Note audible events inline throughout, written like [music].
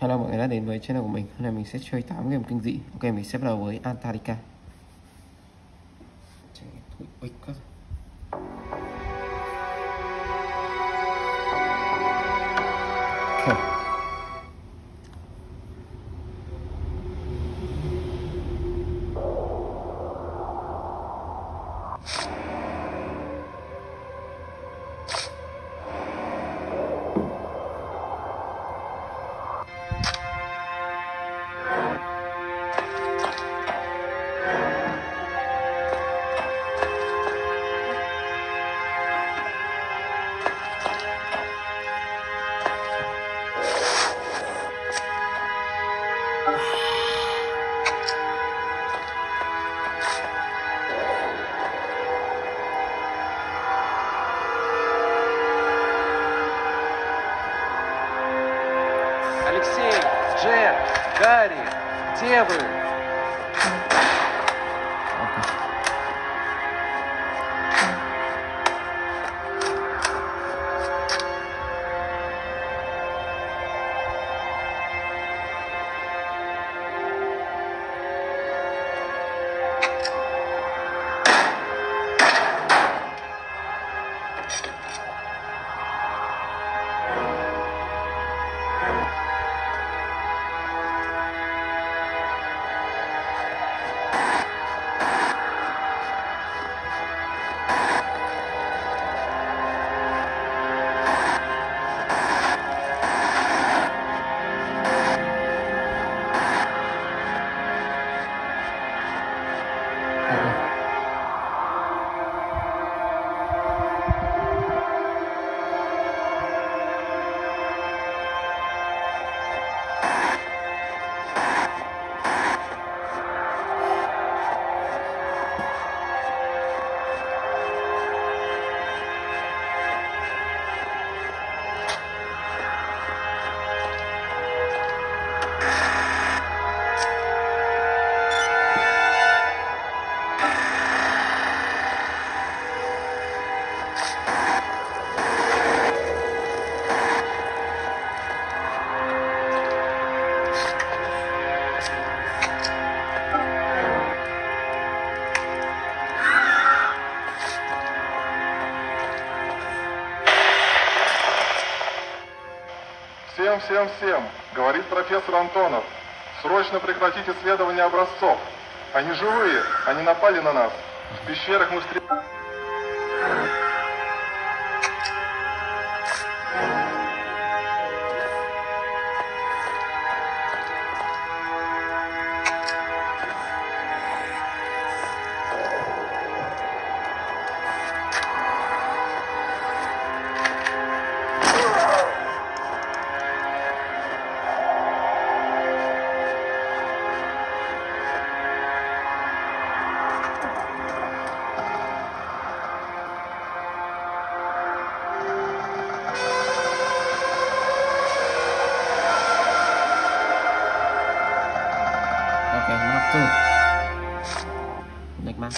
Hello mọi người đã đến với channel của mình. Hôm nay mình sẽ chơi 8 game kinh dị. Ok, mình sẽ bắt đầu với Antarctica. Гарри, где вы? Всем, всем, всем, говорит профессор Антонов. Срочно прекратить исследование образцов. Они живые, они напали на нас. В пещерах мы встретили... oke maaf tuh. Naik mas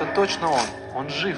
Это точно он. Он жив.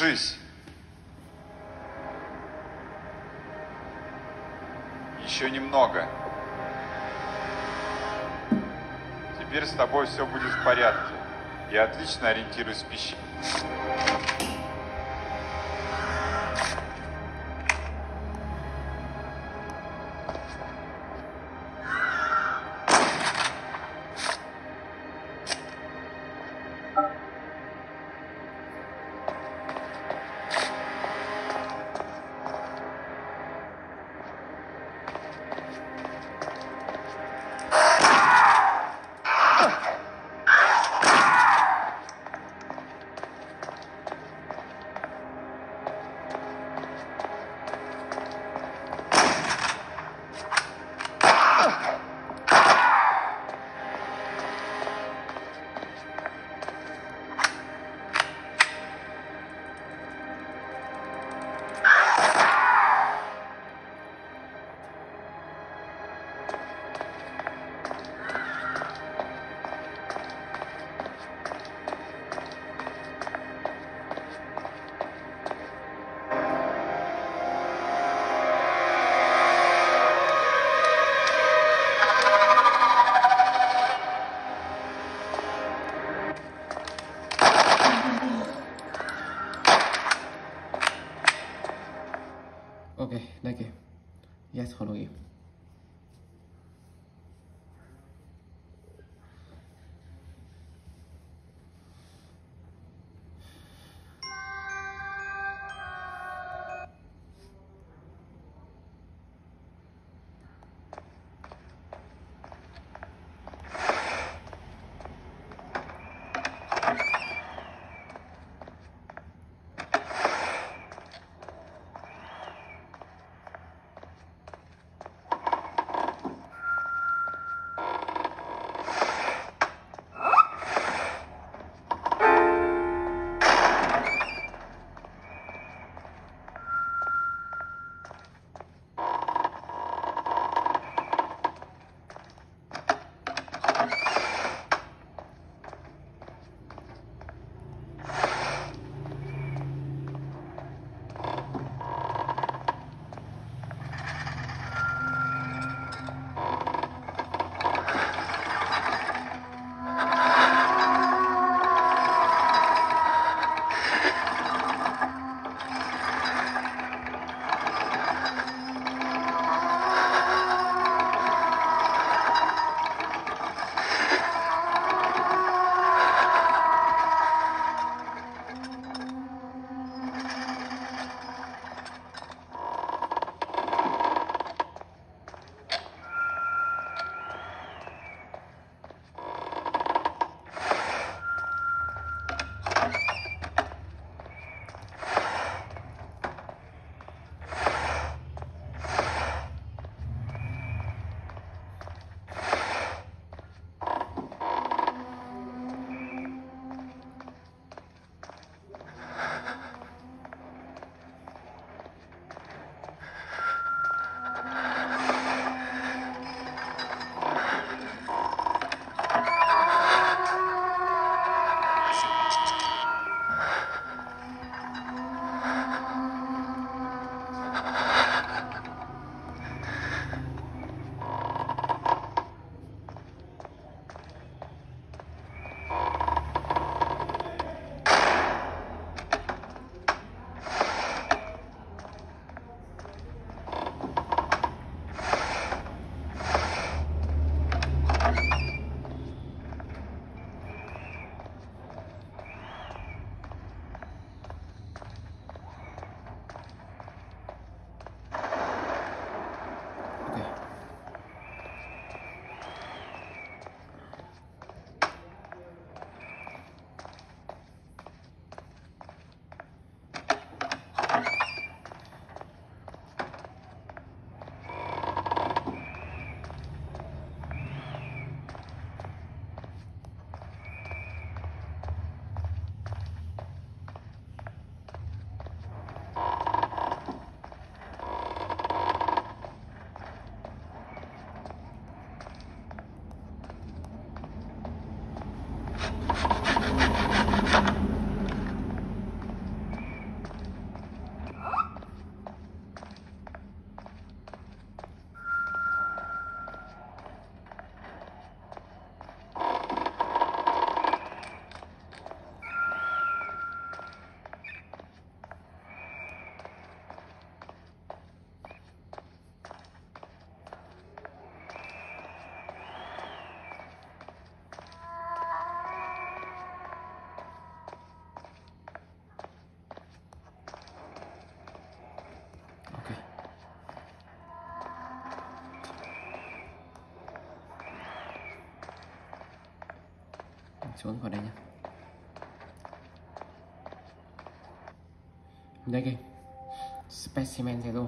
Держись. Еще немного. Теперь с тобой все будет в порядке. Я отлично ориентируюсь в пище. oke نکه یه اسکن xuống khỏi đây nhé đây kìa specimen zero.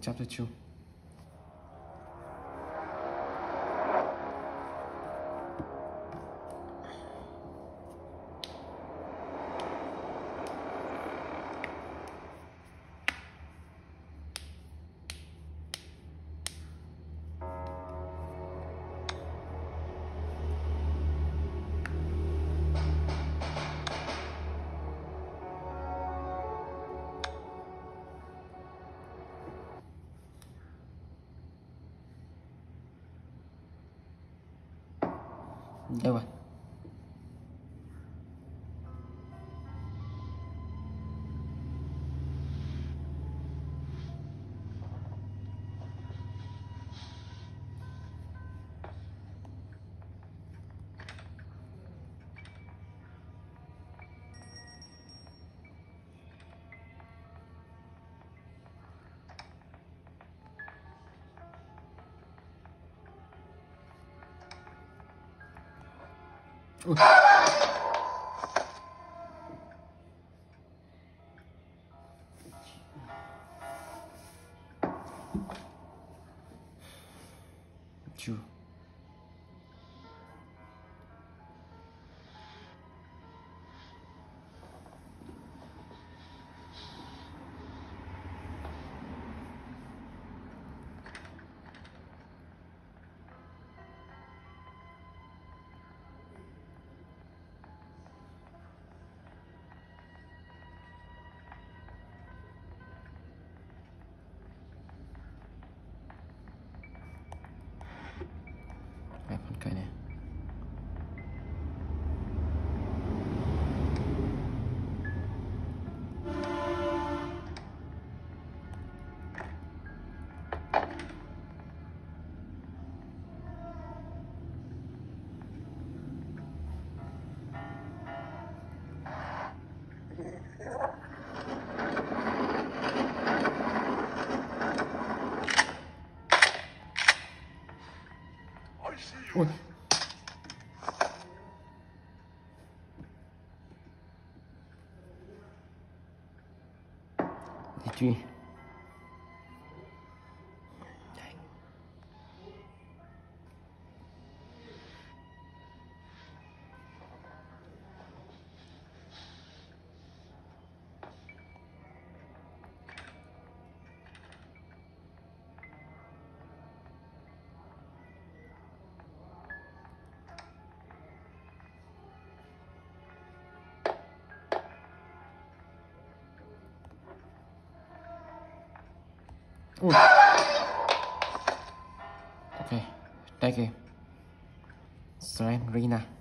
Chapter 2. 对吧。うん。我。李军 Ui. Okay, take him. Serena.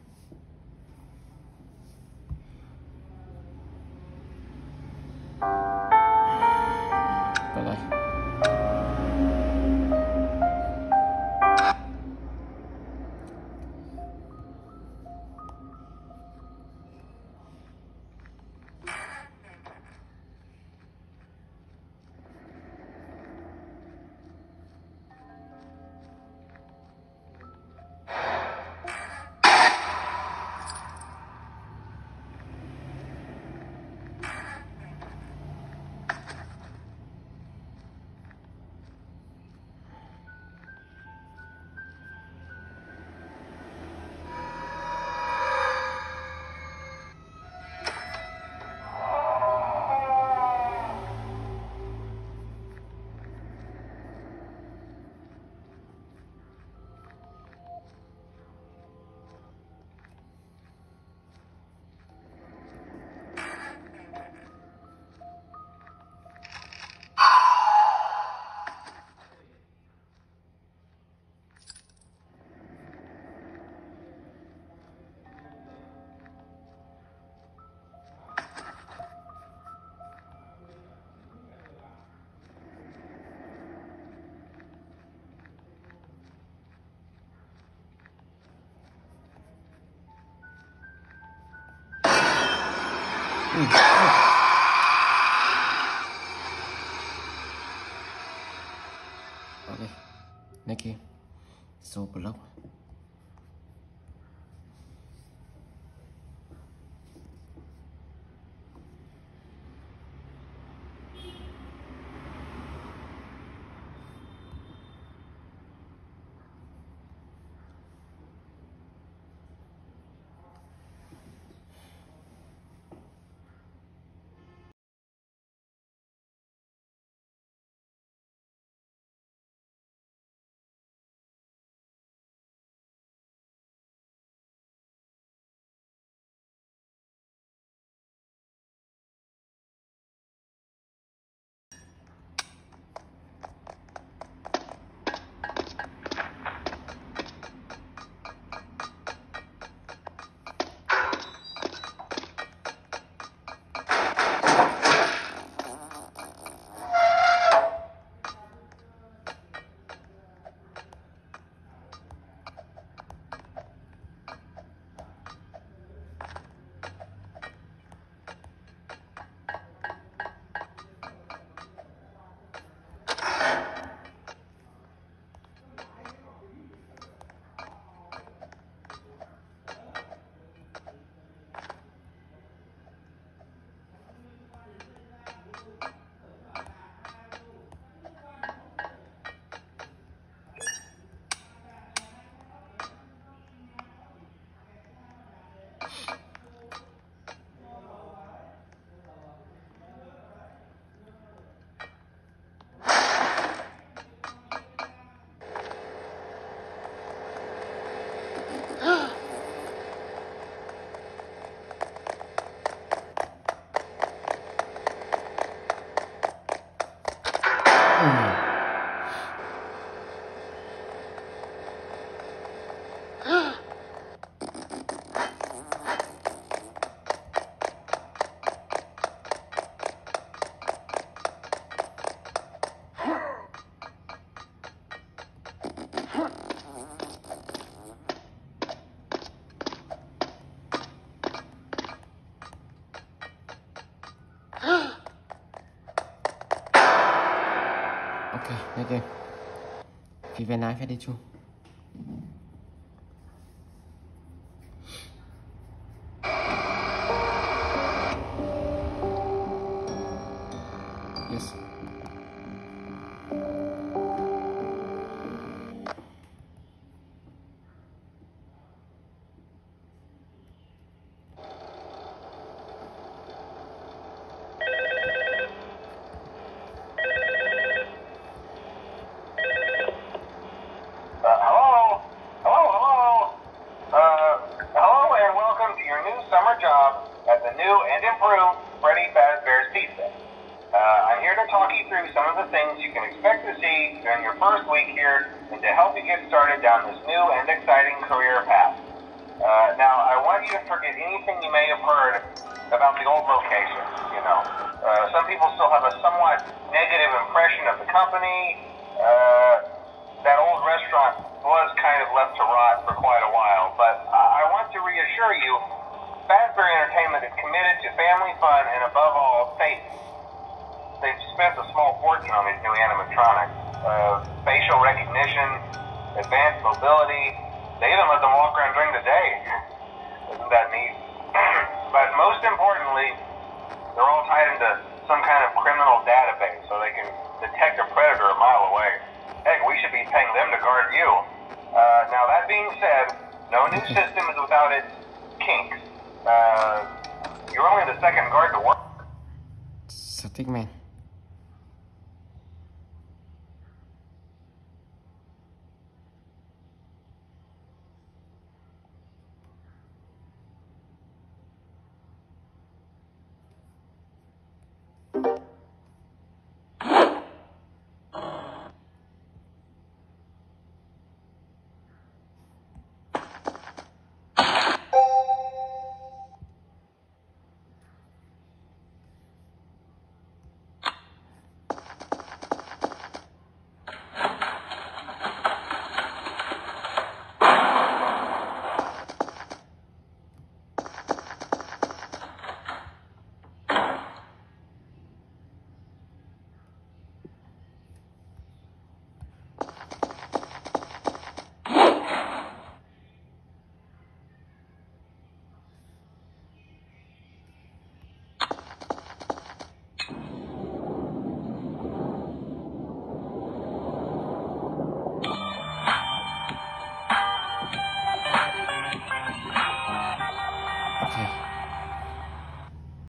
ok. Vì về nãy phải đi chung. Forget anything you may have heard about the old location. You know, uh, some people still have a somewhat negative impression of the company. Uh, that old restaurant was kind of left to rot for quite a while, but I I want to reassure you, Fazbear Entertainment is committed to family fun and above all, safety. They've spent a small fortune on these new animatronics. Uh, facial recognition, advanced mobility. They even let them walk around during the day. [laughs] That neat? [clears throat] but most importantly, they're all tied into some kind of criminal database so they can detect a predator a mile away. Heck, we should be paying them to guard you. Uh, now, that being said, no new [laughs] system is without its kinks. Uh, you're only the second guard to work. Static Man